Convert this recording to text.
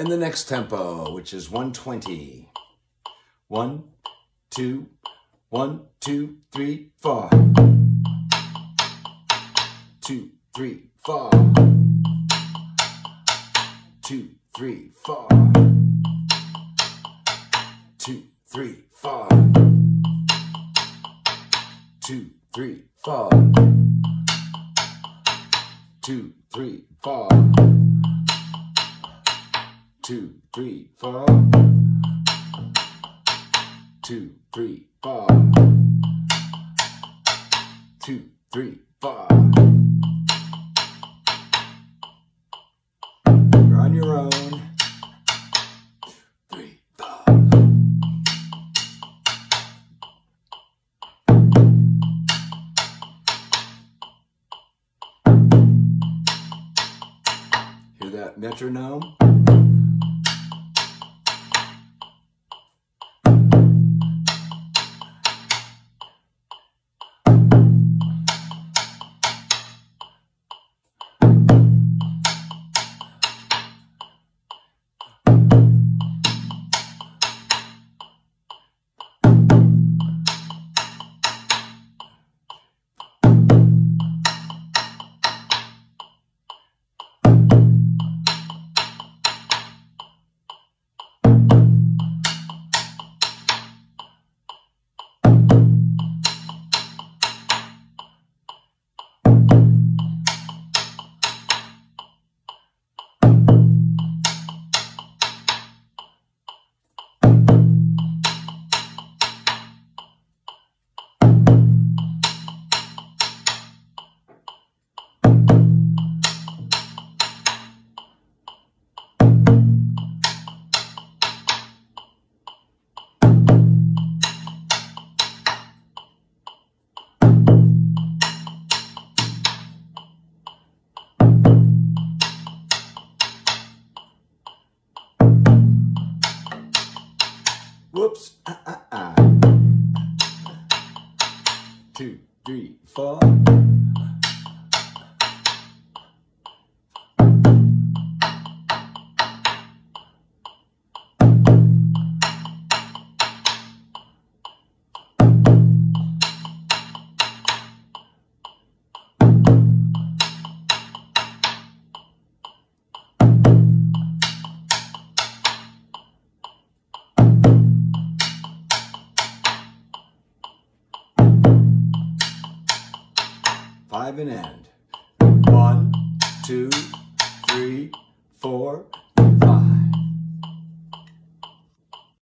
And the next tempo, which is 120. One, two, one, two, three, four. Two, three, four. Two, three, four. Two, three, four. Two, three, four. Two, three, four. Two, three, four. Two, three, four. Two, three, four. You're on your own. Three, four. Hear that metronome? Whoops. Uh, uh, ah! Two, three, four. Five and end. One, two,